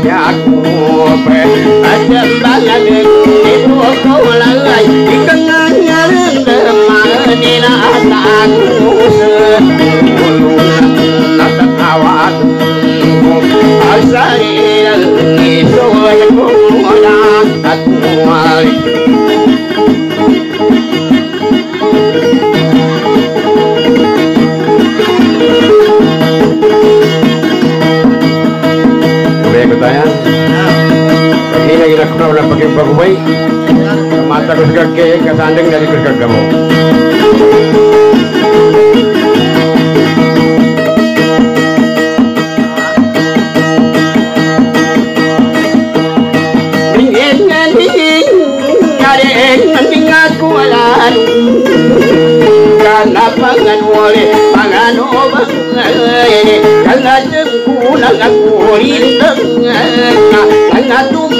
jakupe ada balade ibu kau lalai ikengan demanina tak usut tak awat asal ilang isu yang mudah tak mualik kasanding dari bergagamu Karena pangan wale pangan obang ini karena jengkulang aku tumpang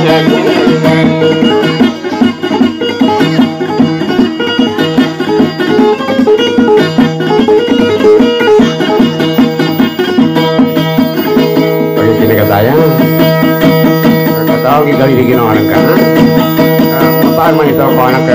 Gak tahu kita bikin orang kana Apaan mah itu kau anak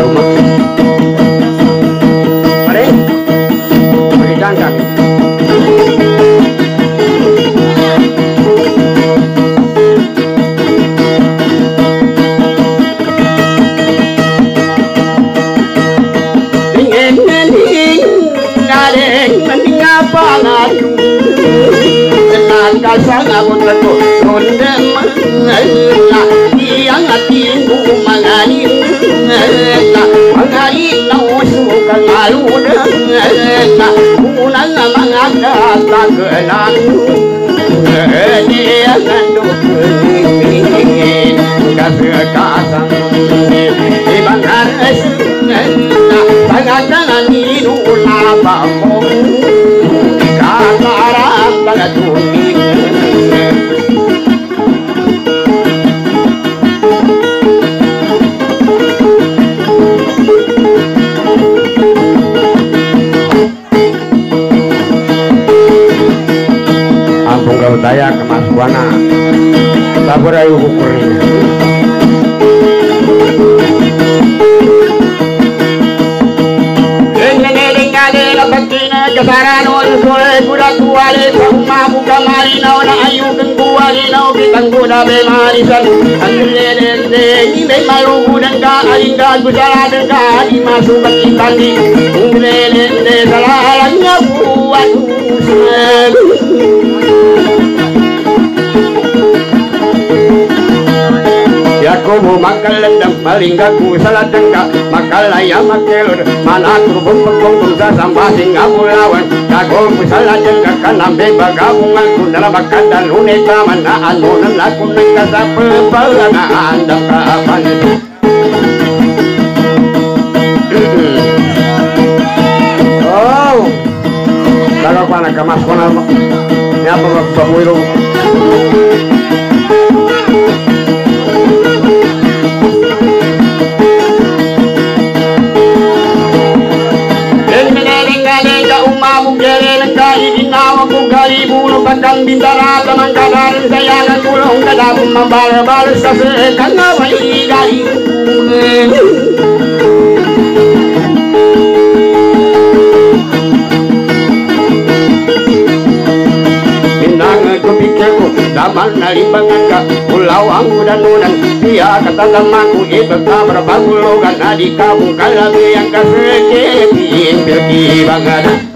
Kakarang pagatunin Ampung kau daya kemasuana. Tabur ayu kukurnya buka mari na ona ayu kan kuwale na obi kan kuda be mari san angile de de ni be malu kudan ka alinga gusara den ka di masu baki tandi angile de de salalanya buat Yakobo makal dan malingga ku salah dengka makal laya makelur mana kurbun pekong kumsa sambah singa mulawan. Kago ku salah dengka kana be bagabungan ku. Dalam bakat dan lune mana anu laku nengka sape palana andang kapan Oh, kalau pana kamas kona, ya apa babuiro. Akan bintara teman kadar sayangan kulung kadang membal-bal sesekan ngawai dari pikirku daman nalimbangan ka pulau angku dan nunan dia kata tamaku ibe kamar bagulogan adi kamu kalabi yang kaseke pimpil kibangada laki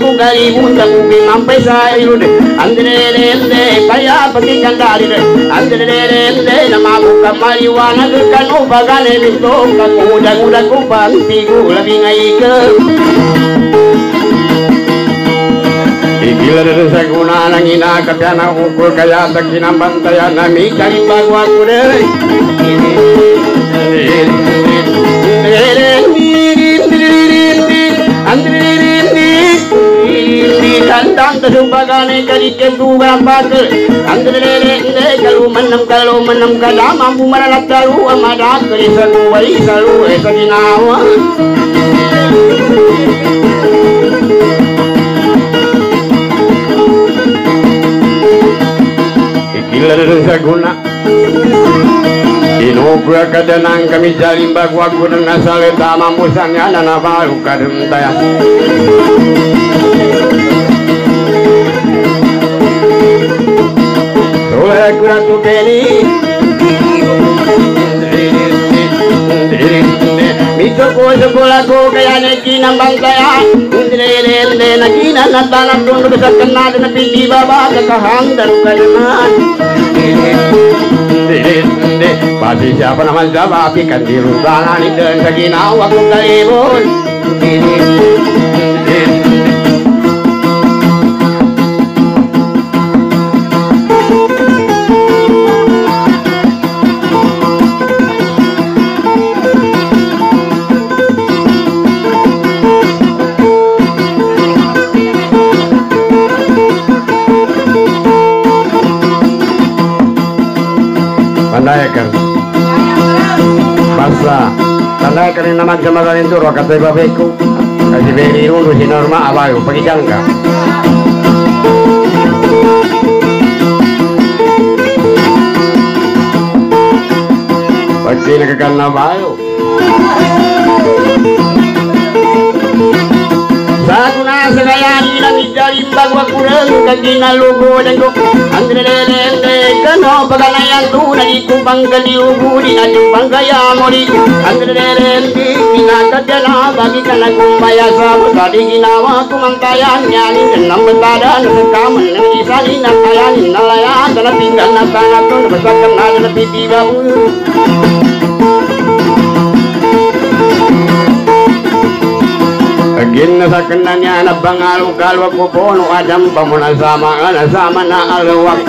pati kandari de andre rende nama buka mariwana ke kanu bagane bintu kamu udah udah ku panti ku lebih ngai ke Ikilah dari seguna nangina kapiana ukul kaya takina bantaya nami kali bagu aku kalau menam kalau menam kada mampu maralat taru amada kali salu wali salu esa dinawa. Ikilah sa guna Inugura kadanang kami jalim bagwa gunung nasale tama musanya nana baru kadem taya. أكبر تبالي మితుకోసుకోలకు గయానికి నంబంతయా ఉందిలేలేలే నకీన నద్దన తుండు సత్తనాదన పిల్లి బాబా కహాందరు కరుణా పాదిశాప నమస్కాపి కంది రూపాణి సగినా వకుందేవో Basta Pandayakan yang nama sama kalian itu Rokat dari babeku Kasih beri undu si norma abayo Pergi jangka. Pasti nak kekan abayo bagwa kurang kagina lugo dan ko andre lele kano baganayan tu nagi kubang kali ubu di adu bangkaya mori andre lele kinaka jana bagi kana kumbaya sa tadi ginawa kumantayan nyani enam betada nakaman nang isali nakayan nalaya tanah tinggal nakana tun besakan nada pipi babu Agin na bangalu kalwa ko po no adam pa mo na sama na sama na alawak.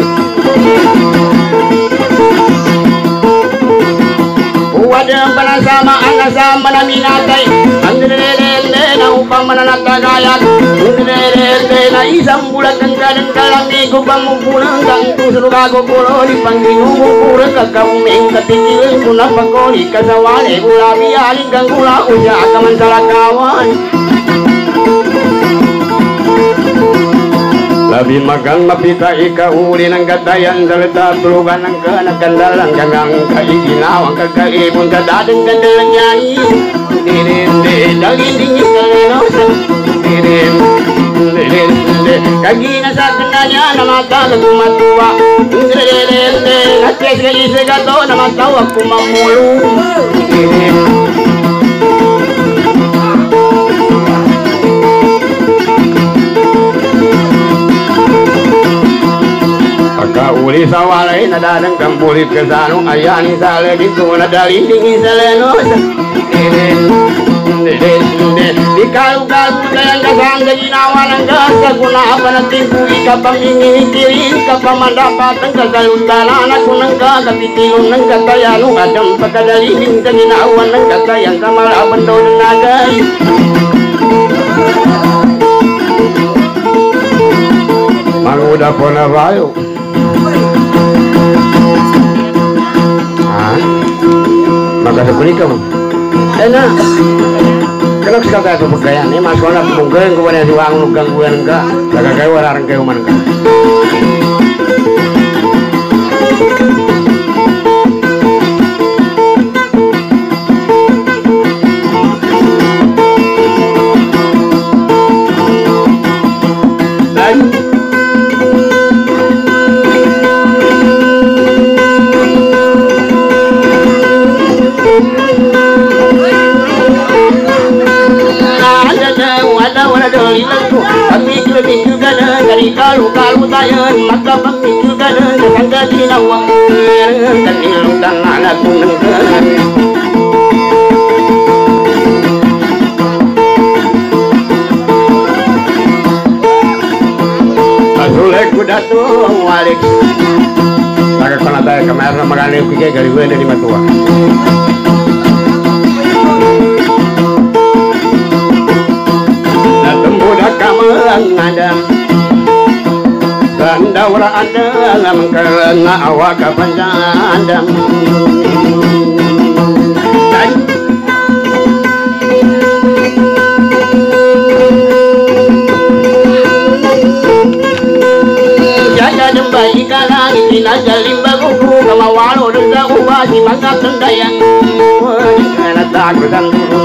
Uwadang panasama ang nasama na minatay Ang nilelele na upang mananatagayat Ang nilelele na isang bulat ng kanang kalamigo Pamupulang kang kusuro kago puro Di pangginungo puro kakauming Katikilan ko na pagkoli kasawali Ulabi aling kang kula Usya akaman salakawan Labi magang mapita ikauli ng gatayan Dalita tulugan ng kanakandalang Gangang kaiginawang kakaibon Kadadang kandalang yani Dirinde Daginding ikalinosa Dirinde Kagina sa kananya na mata kumatuwa Dirinde Nates kayo sa gato na matawa kumamulong aka uli sawalai na dadang kampulit kesano ayani sale gitu, di kuna dali dingi sale no di kalu kalu dayang kasang gaji nawan ang gasa kuna apa na tipu ika pamingi kiri ika pamandapatan kasalun tanana kunang ka kapitilong ng katayano adang pagkadali din kaginawan ng katayang kamalaban daw ng nagay Maruda po na bayo. kada kulito man. enak Kalau sekarang aku bergaya nih masuk anak nak kau gangguan enggak, kagak kayak orang kau mana enggak. Malik nagkakalabay kamay na magaling kigay galiwin na ni Matua. Natumbuda kamalang adam ganda wala adam awak awa kapandam ಿ ಮಗ ತಂದೆಯನ್ನು ಗಣದಾಗದಂದು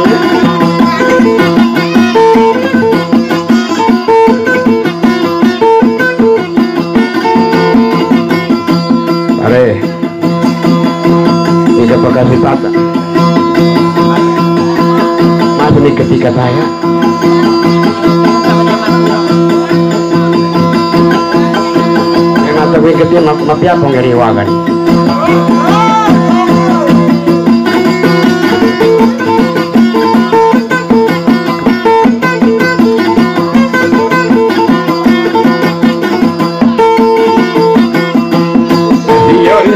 ಅರೆ ಈಗ ಪಗಾಸಿ ಪಾತ ಮಾತನಿ wagan.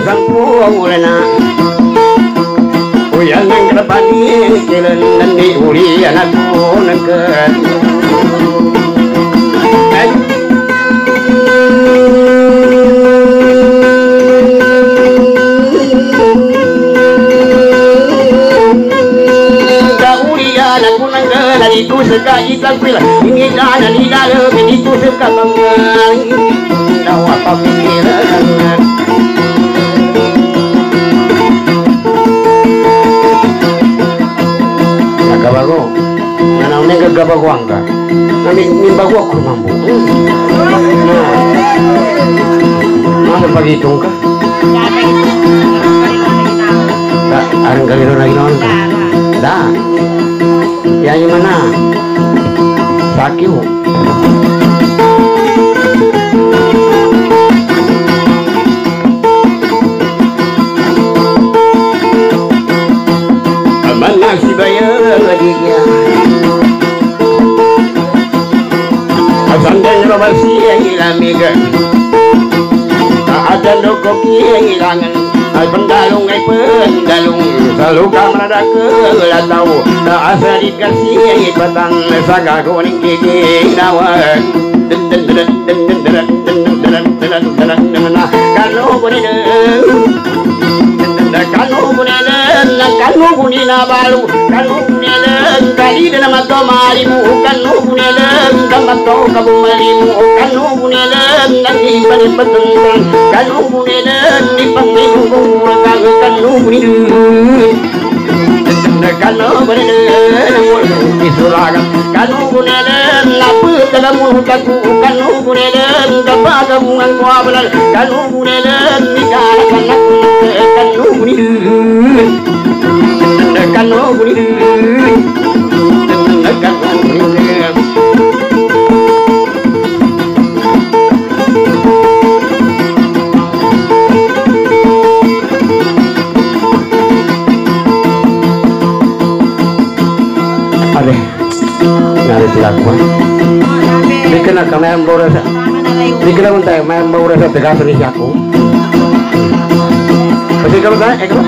ಸಂಪೂರ್ಣ உயர்ந்தங்கிற பதியத்தில் நன்றி ஒளி எனக்கு உனக்கு Itu suka hitam pula Ini dana ni dalam Itu suka bangang Dah apa pikiran gabagong nanaunega gabagwanga nami nimbagwa kurmambo mambo pagitungka arang gagiro na ginawan ka da yan yung mana ya, sakyo Asandero vacía y la amiga Adalo coquilla y la Al pantalón hay pantalón Salud camarada que la tau Da asarit garcía y patan Saca con inquique y la guan Carlo con el ಕಣ್ಣು ಗುಣಿಲ ಕಣ್ಣು ಗುಣಿನ ಬಾಳು ಕಣ್ಣು ಗುಣಿಲ ಕಲೀದ ನಮತ ಮಾರಿಮು ಕಣ್ಣು ಗುಣಿಲ ನಮತೋ ಕಬು ಮರಿಮು ಕಣ್ಣು ಗುಣಿಲ ನಲ್ಲಿ ಪರಿಪತಂತ ಕಣ್ಣು ಗುಣಿಲ ನಿಪಂಗಿ ಕಣ್ಣು ಗುಣಿಲು கண்ணோ குணேசுராகம் கண்ணு குணேல நப்பு கதமு கக்கு கண்ணு குணேல இந்த பாதமும் கோவலர் கண்ணு குணேல bikin akan tayo main bawa rasa tegas rin aku. Pasti kamu tayo eh kamu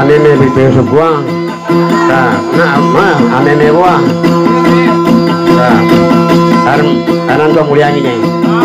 Ameme bibir sebuah Nah, mah, ameme buah Nah, aran, aran tuh mulia ini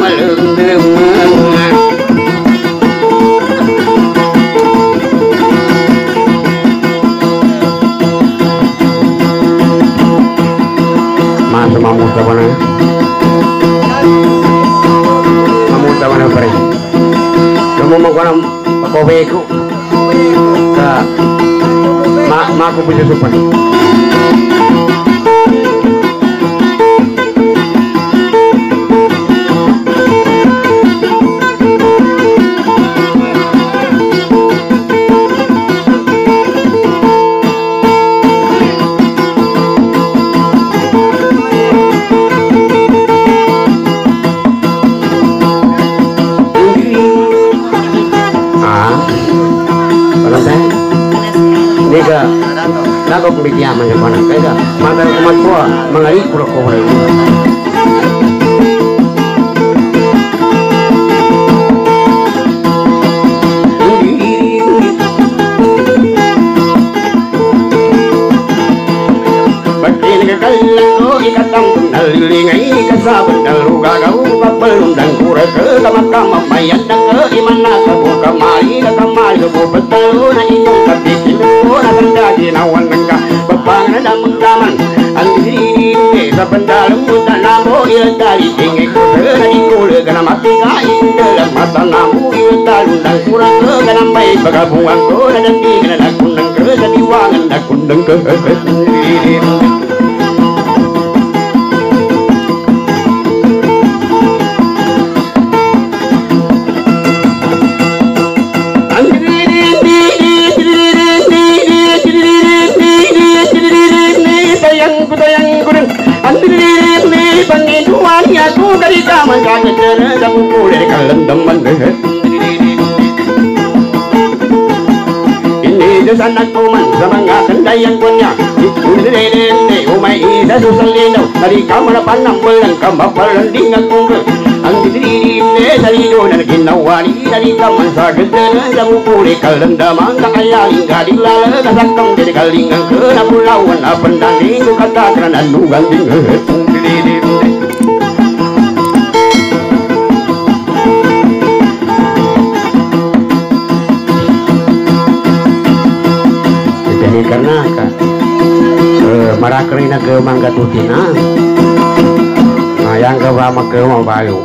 kulay kamalung demang Mas mamuta mana? Mamuta mana kura kura kura kabu betul na tanda ginawan hindi sa pandalang mo na mo iya dari tingin ko na ikuli ka na matigain dalam mata na mo iya talo ng kurang ka ka na may pagabungan ko na dandi ka na nagkundang ka sa diwangan nagkundang kaman kaget dan kulit kalian teman ini desan aku man sama nggak kendayang punya ini umai ida susah lino dari kamar panang bulan kamar bulan dingat kumpul ang diri ne dari do dan kinawani dari kaman sakit dan kulit kalian damang kaya hingga dilala kasakam jadi kalingan ke pulau na pendanding kata kerana nugang tinggal marakri na ke mangga tutina nah yang ke bama ke mau bayu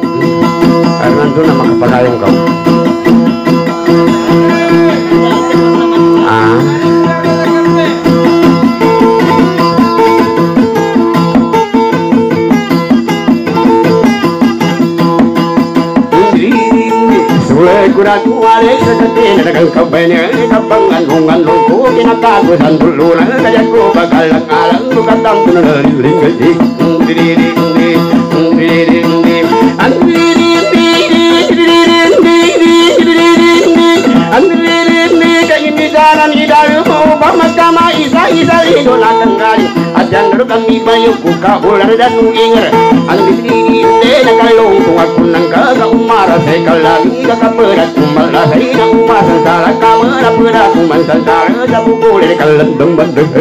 rajuare kete na kau kau bene kapang an hong an lo ko ke na ka ko san tu lo na ka ya ko ba ka la ka la lu ka tang tu na ri ri ka di di di di di di di di an di di di di di di di di di di an di di di ka ni da ran ni da ru ko ba ma ka ma isa isa i do na kan ga Ajan kami bayu kuka ular dan uinger ang bitindi na kalong kung ako nang kagaumara sa kalagi kakaperat kumala sa ina umasan sara kamera pera kumansan sa sa bukulir kalandong bandang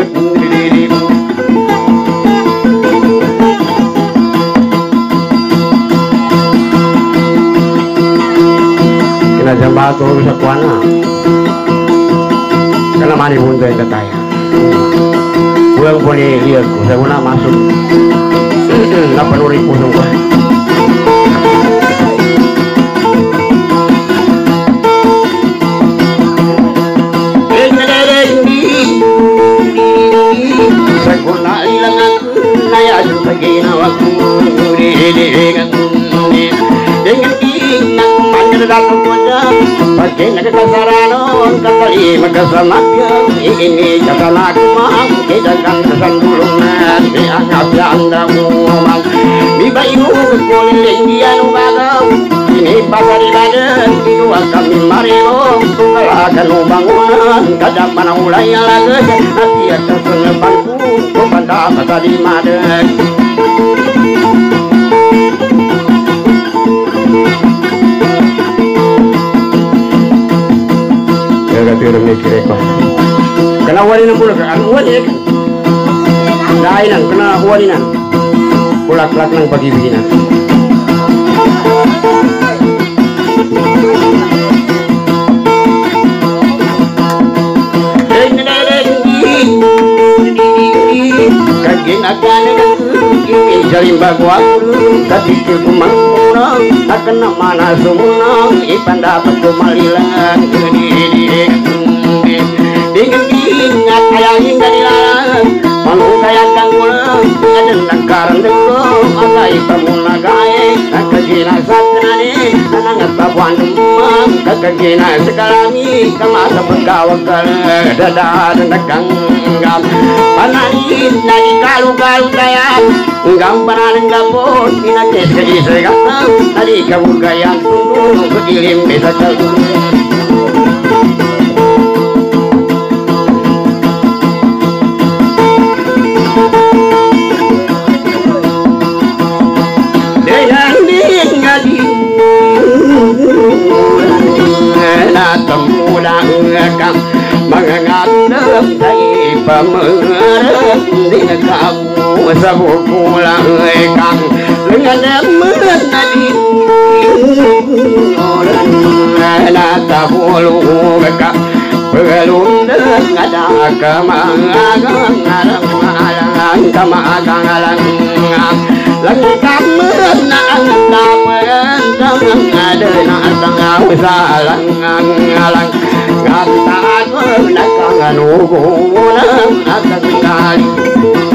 Kena jambatu sa kuana Kena mani bunta yang kataya Buang poni lihat. Saya masuk. Nuri pusung ku Kakali makasamakya Ini kata nak mam Kita kan kesan dulungan Dianggap Ini pasar mana ulai lagas Hati atas senepangku Kepada masa di madan Jaga mikir ko. Kena wali na pula kan wali ek. Dai nang kena wali na. Kulak-kulak nang pagi-pagi na. Jalim bagu aku Ketika ku mangkuna Akan mana semua Ipan dapat kemalilan Dengan ingat ayah hingga dilarang Malu kayak kanggulang Ada nakaran dengko Akai pamuna gae. Kakagina satanane Nanangat babuan demam Kakagina sekalami Kamasa pagkawag Dada nakang gam Pananin nagi kalu-kalu kaya Enggam pananin gabon Inakes ka isa gata Nadi kamu kaya tunggu Kegilim bisa jagung cầm mừng ngàn nước thầy và mưa rớt đi cầm ra vô cô là người cầm lưng anh em mưa ta đi là ta vô lũ về cầm vừa luôn nước đã cầm cầm cầm cầm lần cảm ơn anh đã quên trong đời na sang áo xa lần lần Nakangan Ukulang Akan kali Ya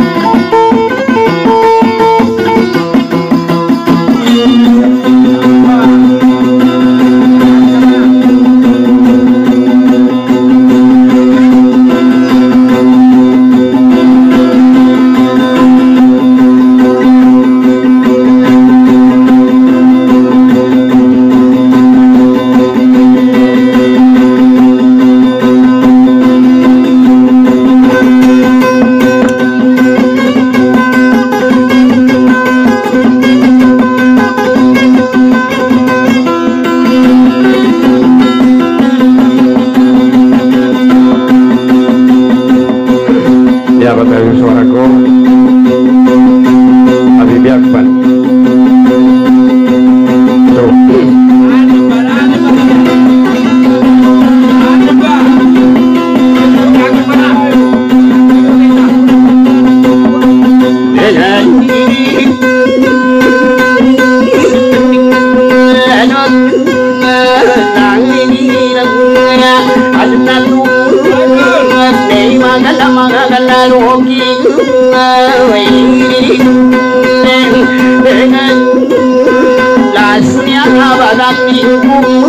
라스냐 바닥 미국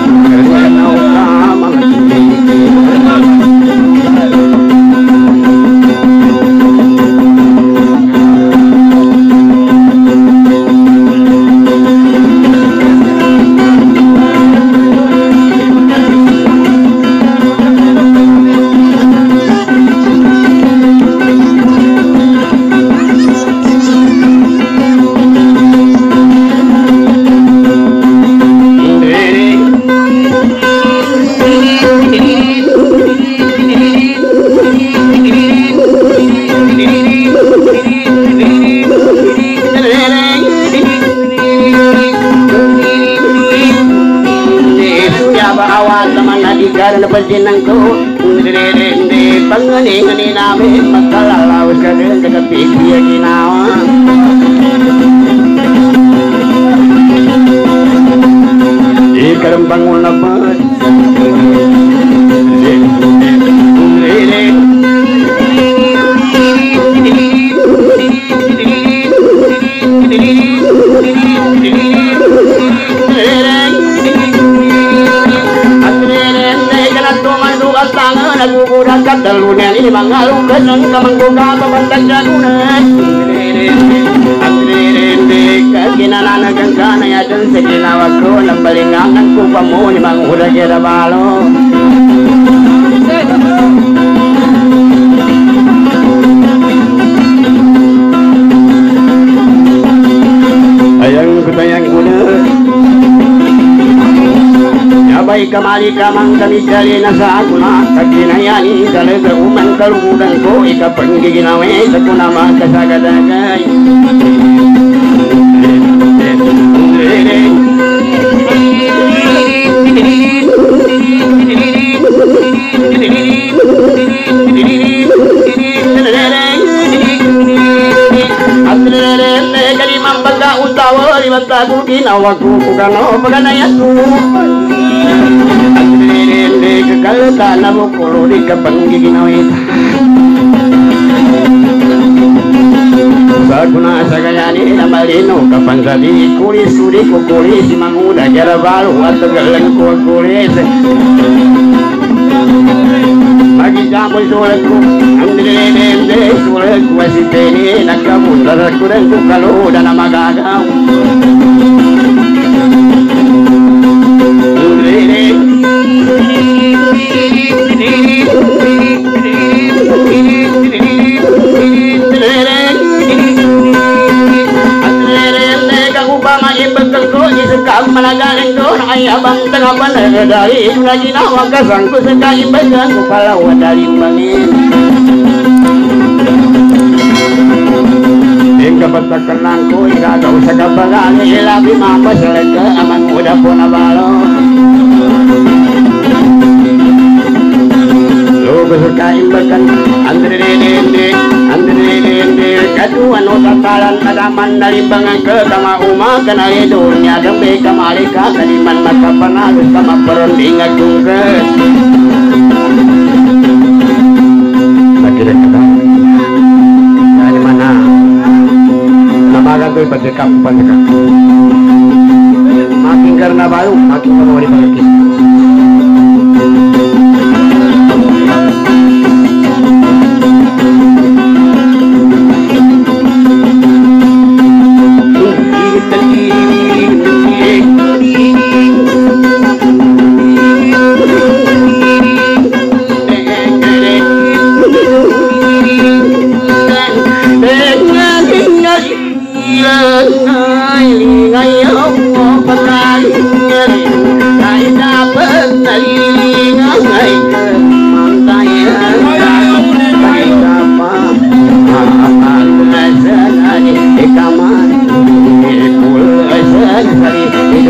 karena penjenang ko Ndiri pangani ngani nami Makalalawas ini mangalukan ng kamangguga pabantag dalunan Kaginananagan ka na yadun sa ginawag ko Nabalingangan ko pa mo ni manghura kira Yabay kamali kamang kami jali na sa ako na Kaginayani talaga umang kalugudan ko Ikapanggiginawi sa kunama kasagadagay kalimang baga utawa limanta ko ginawa ko kukano paganayan ko Agdilinde kakalata na mo kulo di kapanggiginawi Saguna sagayani na malino kapan sabi kulis suri ko kulis manguda jara baru at galang ko kulis Magi jamboy sulat ko ang dililinde sulat ko si peni nagkabunda sa na ay abang tangapan na dari na ginawa kasang ko sa kaibagan ko pala mangin ko igagaw sa ilabi po na Lugo sa kaibagan andrelende andrelende kaduan o tatalan kadaman nalimbangan ke kama uma kanali dunia dembe kamali ka kaliman makapanagos kama perunding agungket Nakira ka ba? Dari mana? Namaga ko ipagkakap pagkakap Makin karena baru, makin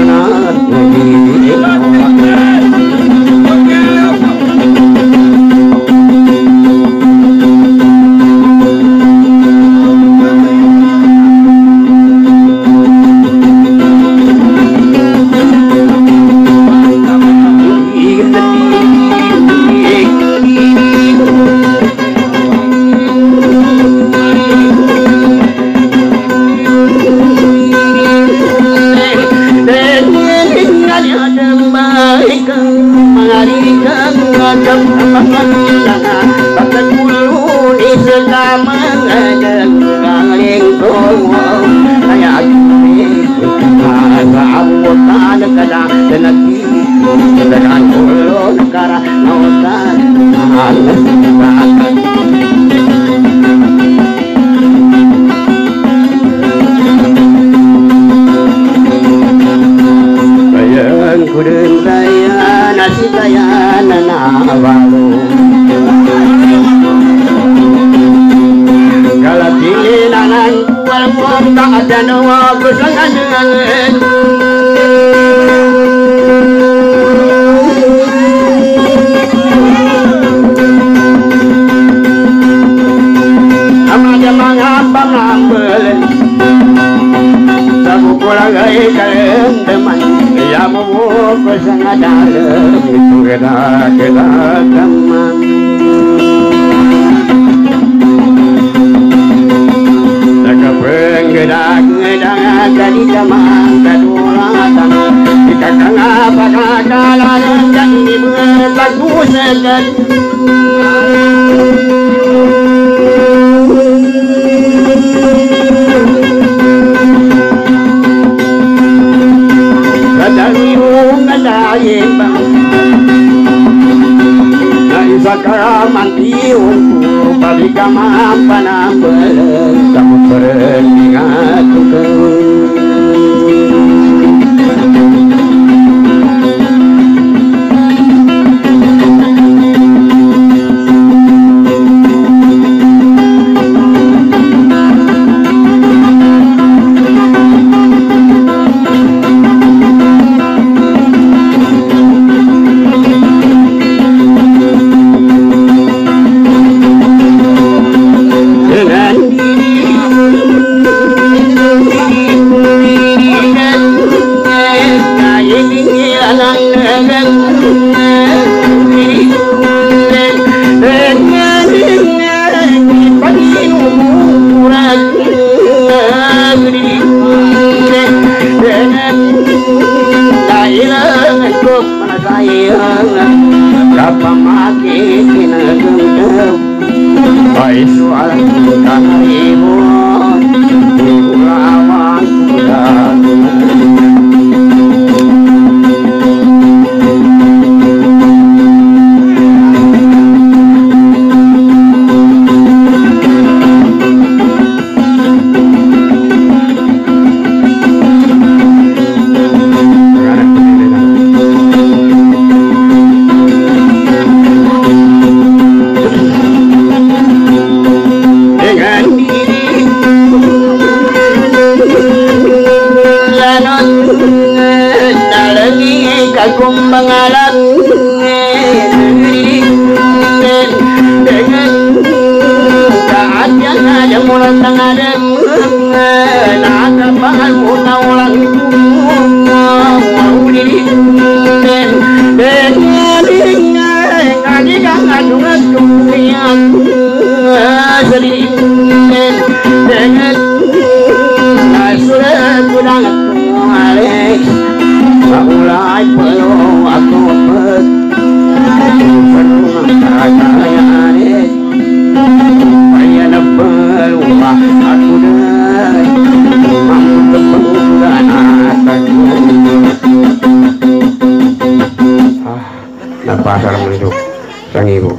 Jagannath நகீதி kalaman diungkur balik gaman panah beleng kamu berpingat tukang Mahal mo na walang pasar menuju sang ibu.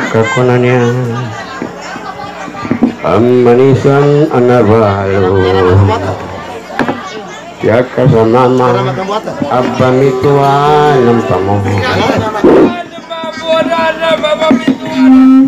kakunanya amanisan anabalo ya kasamama abba mitua itu Thank you.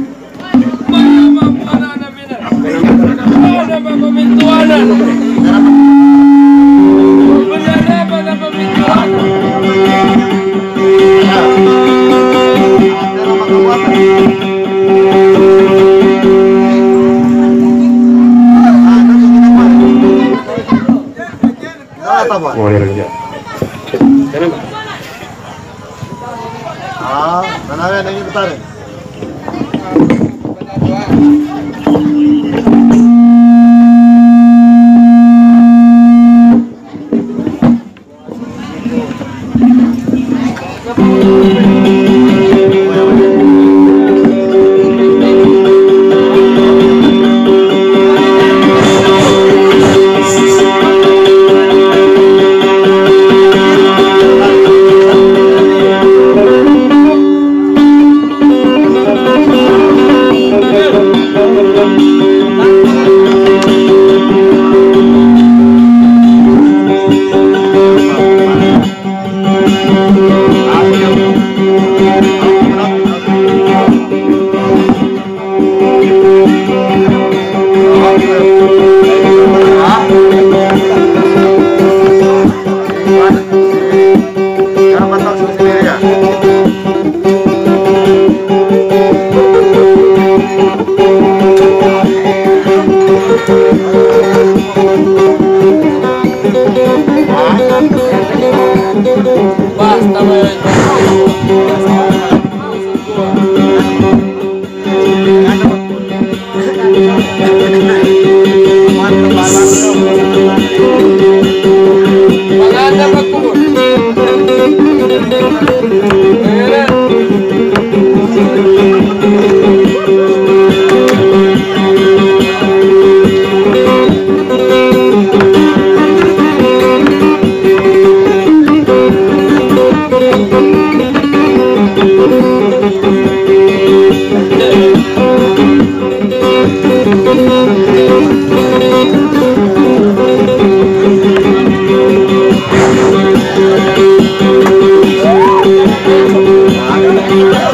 Pamoho Boleh kerja Ah, mana ada yang besar? Sekarang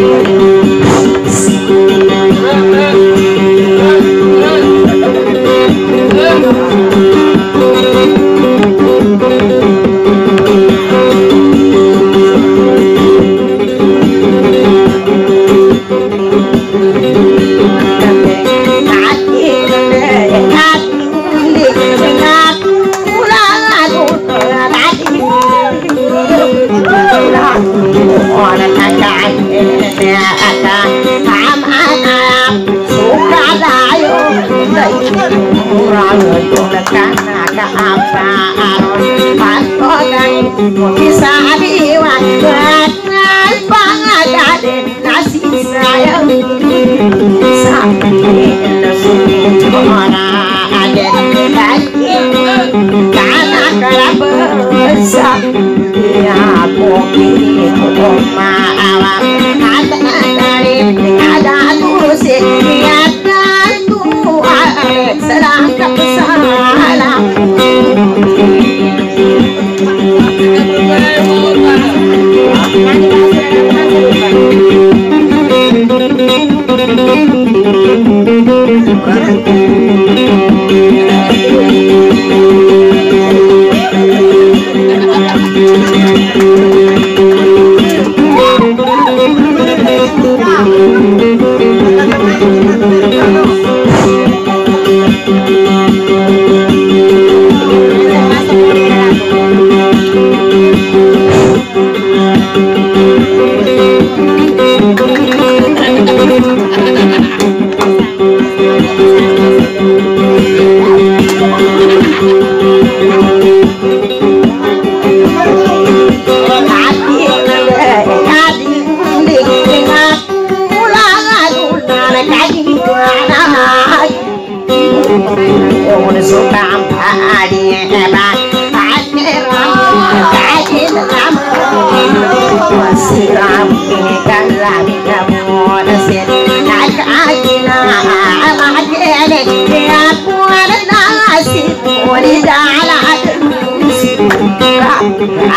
Bisa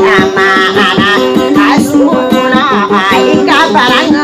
Sama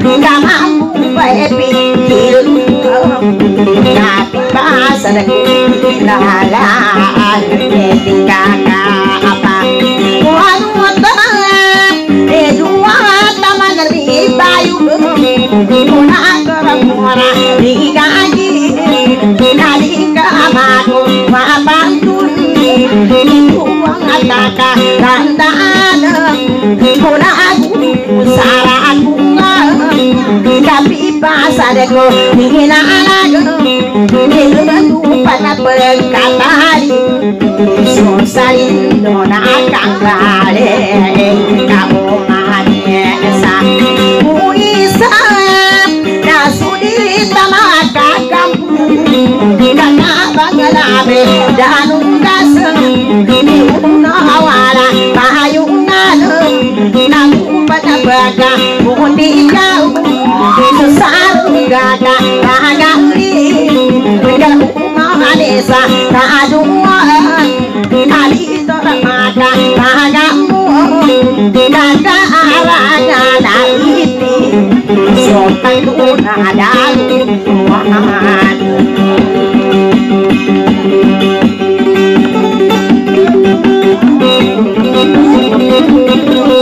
Sulam Kamamu Baepi Kilu Tapi apa Mapantun Ibuang Ataka bahasa dego Ingin alago Ilmu pada perkatari Susahin dona kang lare Kamu maniesa Puisa Nasudi tamat kampung Kakak bangalabe Danung kasem Ini unawara Bahasa Nakupada Baka Mundi Kau Susaru Gata Nagali Manesa Kadua Kalito Ramaka Magamu Kaka Aranya Naliti Sopan Luna Dalu Tuhan Dengan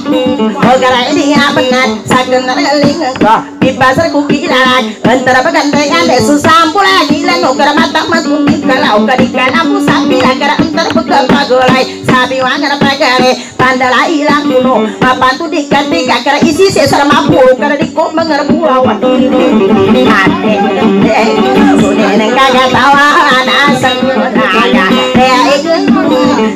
Ogara ini abenat Saken reling ko Di pasar kukiran Antara pegantengan Desu sampul lagi Lan ogara mata matundi Kalau kadikan aku sapi Agara antar pegang pagolai Sabi wangar pagare Pandala ilang kuno Mapantu diganti Kakara isi sesar mapulu Karena dikot mengerbuawan Ate ngendeng Suneneng kagak tawan Asal ikut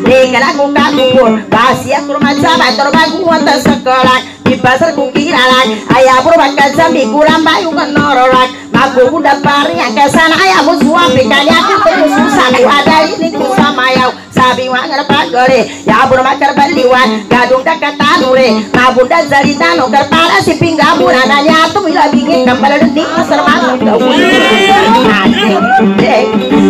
Tinggal aku gak kubur Basi aku rumah sahabat Terbagu atas sekolah Di pasar kukiran Ayah berubah sambi Kurang bayu kan nororak Maku udah pari yang ke sana Ayah mu suapi Kali aku terus susah Ku ada ini ku sama yau Sabi wangar pagore Ya berubah kerbaliwan Gadung dekat tanure Mabunda zalita no Kerpala si pinggabu Nananya tu mila bingin Kembali detik Masar malam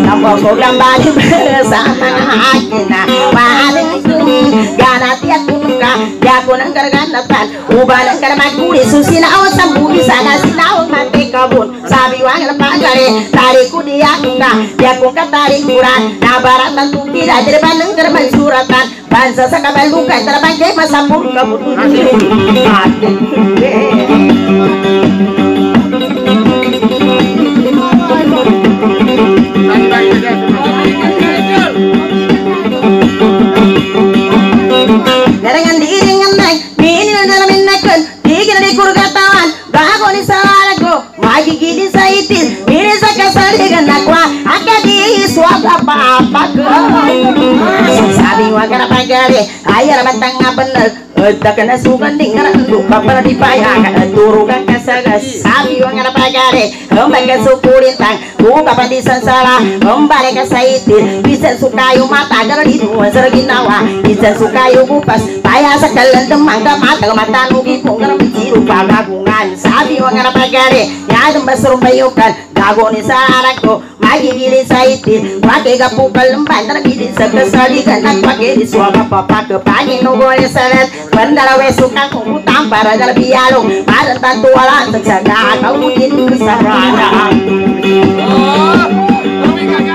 Kamu kau gambari bersama Akina? Paling Ganati aku muka Dia aku nangkar ganatan Ubah nangkar makuri Susi na awas sambuli Sana sinawang mati kabun Sabi wangar pagare Tariku dia kuka Dia kuka tarik kurang Nabaratan tu tidak Jadi bandeng terban suratan. Bansa sa kabalukan Terbangkai masa pun kabun salalago Magigili sa itis Bini sa kasaligan nakwa. Aka di swab apa-apa ko Sabi wa kara pagari Ayar matang nga bener Eta kena sugan dengaran lupa pala dipayakan Turu ka kasagas Sabi wa kara pagari Kembali sukulintang Buka pa di sansala Kembali ka sa itis Bisa sukayo mata Gara di dua serginawa Bisa sukayo kupas Paya sa kalan demang mata Mata nugi kung gara bijiru pagagungan Sabi wa kara pagari Yadang basurumbayukan Gago ni sa anak ko Magigili sa itis Wake ka pukal lemban Tanabili sa kasaligan Nagpake di suwaga papa ke Panginugo ni salat Bandara we suka kung utang Para dala biyalo Para tanto wala Sagsaga Kau din kesarana Gada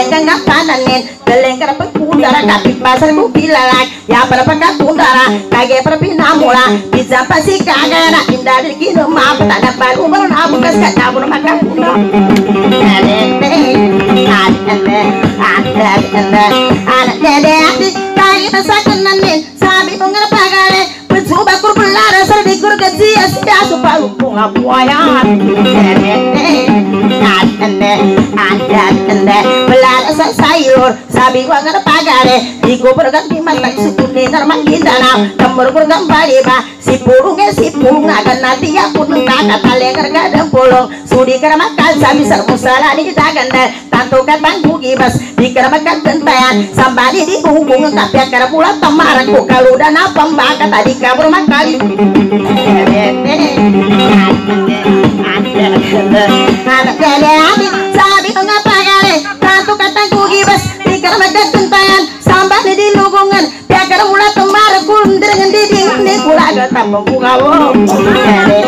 Galing ka na pagkundara Kapit pasar ko pilalag Ya para pagkakundara Kage para pinamula Bisa pa si kagana Indari kinumap Tanda baru baru na bukas ka Tabo na magkakundara Ende Ende Ende Ende Ende Ende Kage na sa kananin Sabi ko nga pagare Bercoba kurbelara Serdikur kecil Siya supaya bunga buaya Ande Ande Belara sa sayur. Sabi ko nga pagare Di ko berganti matang Sukuni narmang gindana Kamur bergang bali ba Si purung eh si purung Akan nanti aku nungka Katalengar gadang pulung Sudi keramakan Sabi sarmusala di daganda Tanto katang bugi bas Di keramakan gentayan Sambali di hubung Tapi akar pula tamaran Ko kaludan apa mbaka Tadi kabur makali Anak dede abi Sabi ko nga pagale Tanto katang bugi bas Di di lugungan Piakar mula tamaran Kundiringan di dingin Kula tak tak wanga pagare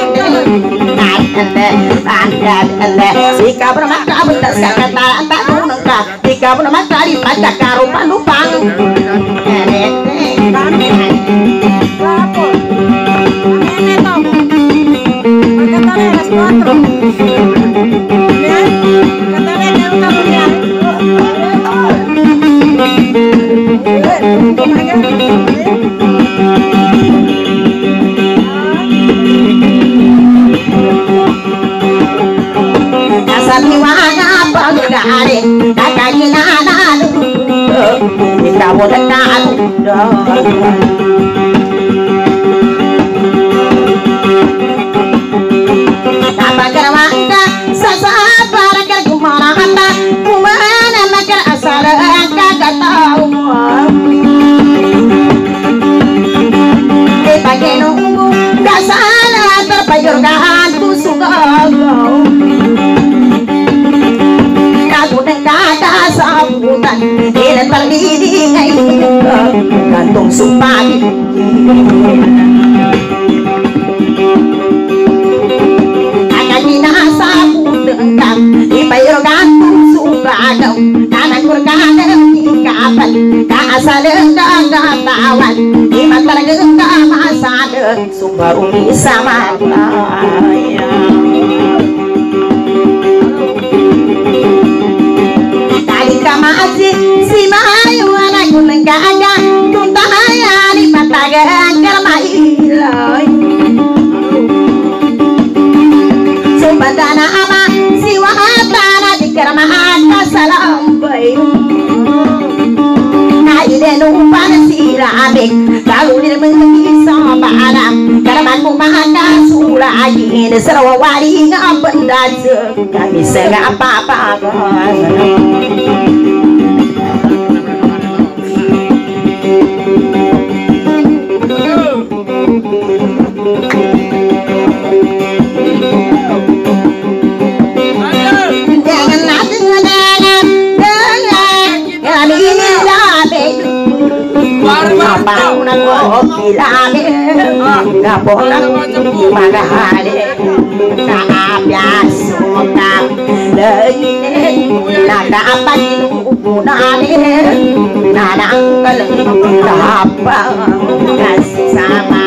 kakaki nana Ikaw na kaludo Napagarawa Ilan palibigay Kantong supagi Kakaginasabutan ka Ipayrogan tusugagaw Kanagurganang ikapan Kaasalang kagatawan Di matalagang kamasalang Sumbarong isama Kali sulagi Serawari ngabenda Kami sengah apa-apa Jangan nanti ngedengar Dengar Kami ini rabik Napaunan ko kilale Naponan magahali Naapiaso ka Laine Nadapat inuupunali Nananggal Tapang Kasama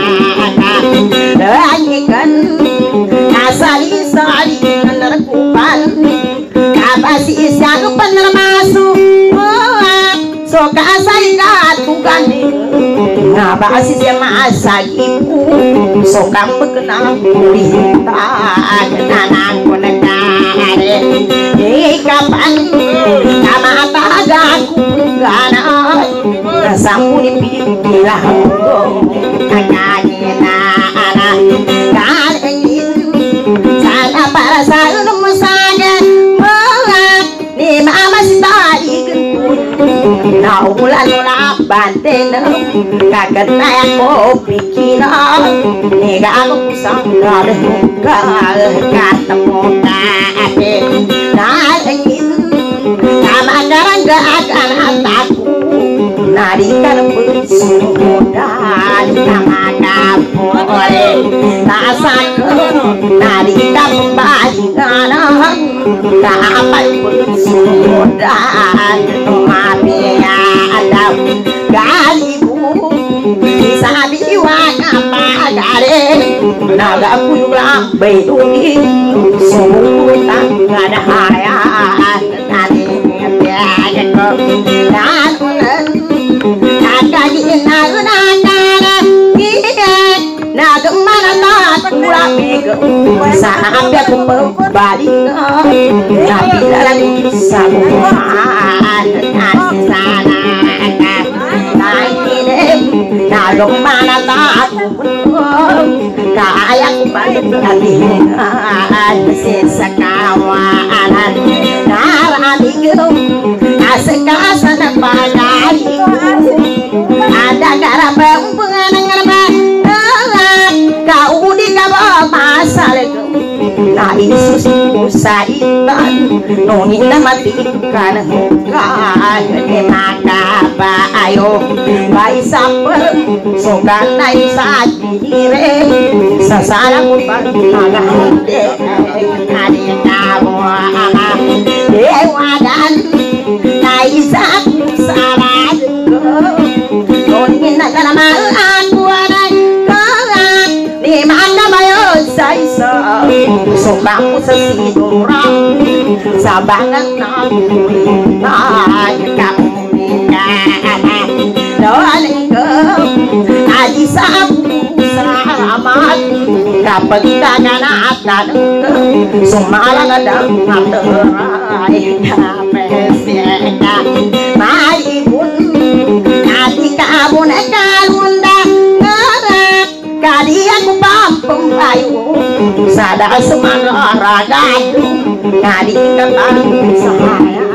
ka Langikan Kasali-sali Narakupan Kabasi isya Panarmaso So kasay ka tugani nga ba si siya maasagi po so kapag na kulita nanang ko nagkari ikapan kamataga ko gana nasampo ni pipila ko kagani na bantena kakataya ko pikino nega ako kusang nore ka kata mo ka ate nalangin kama karanga akan ataku narikan bersudah kama kapore tasak narikan balinganan kama bersudah mati ada galibu isabiwa kamagare naga kulura baiduni sumuta ngada haya nade nyaga ko dan unan kada di nalun Bigo Sabi ako pagbaling Nabilalan sa buwan Nasi sana Nainip Nagumana Nakupunong Kaya ko pagkalingan Sa kawanan Naramigo Asakasa na pagari Ada karabang penganang-anang na Isus usaitan nung inamatikan kan ni makaba ayo. Bai sapel sokan na isa dire sa sala ko pag magahande kadi kamo ama ewadan na Sumbang sa sigurang Sa bangat ng Ay kapumikan Dawaling ko Adi sa Salamat Kapag kananat na Sumarang ang Ay kapesika May ibon Adi ka abon Kalunda Kadi ako pa aku pampung payu sada semangaragadu kali ketang sayang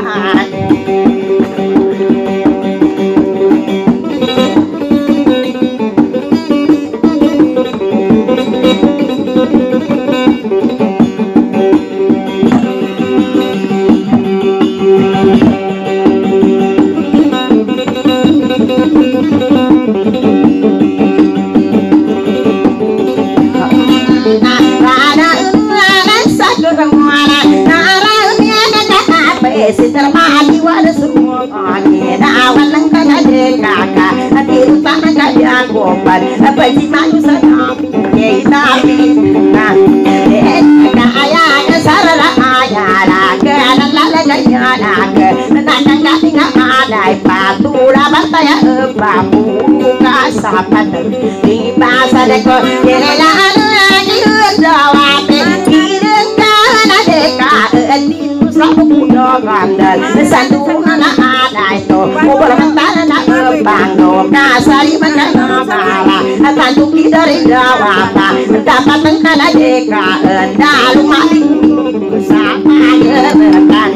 Jawab kireng kana deka din sa puno gandal sandunan na ubal mentana na jawab dapat deka dalu mati sa pageran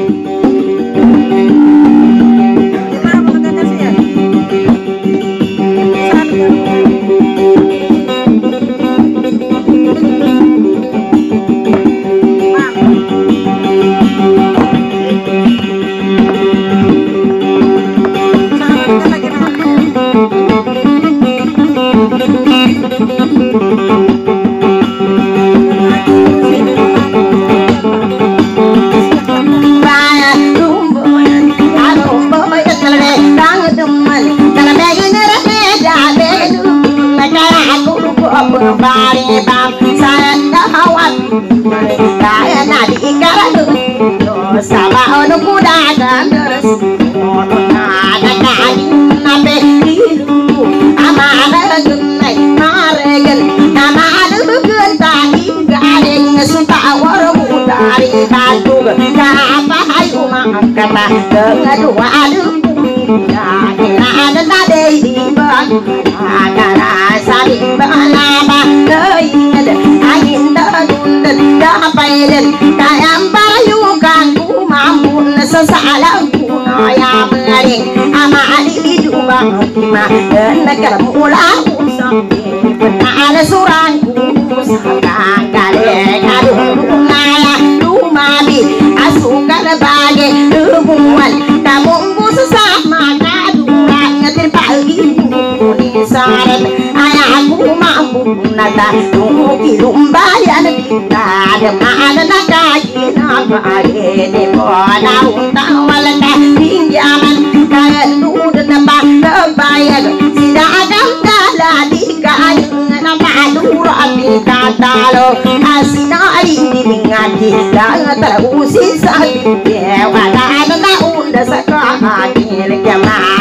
kan ku ya mering ama adi dua ma kita ada mana nakaji napa de bona utawal ka pinjaman kaya nuda napa kebayag sidagang dala di kayang napa duro api katalo asina ini ngati dan terusin sakit wala na sakaki kemaka lumaka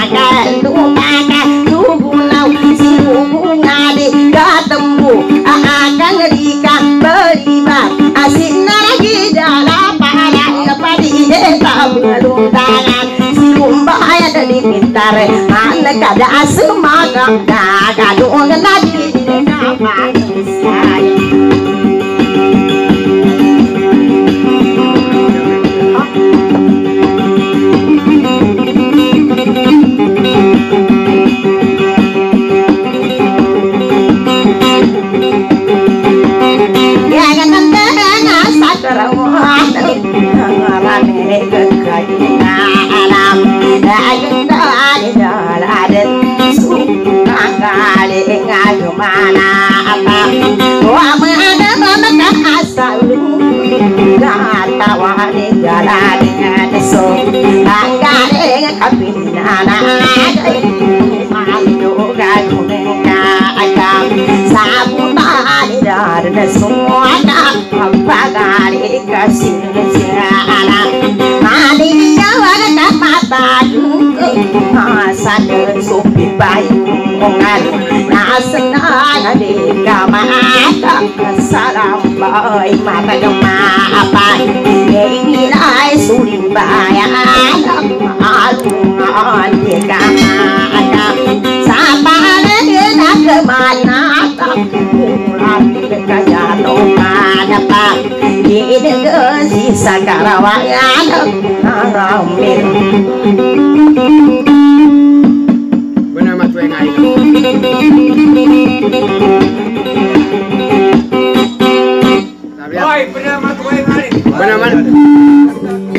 kare an kada asuma ga ga do di na adumana apa wa mama sabu apa Sana supi bayi Mongan Nasana di kamaka Salam boy Mata gema apa Ini lai sulim bayan Alungan di kamaka Sabane na ke mana? Pulang kaya sisa karawangan Ngaramil Benar mas tuwe ngai. Oi, benar mas tuwe ngai. Benar mas.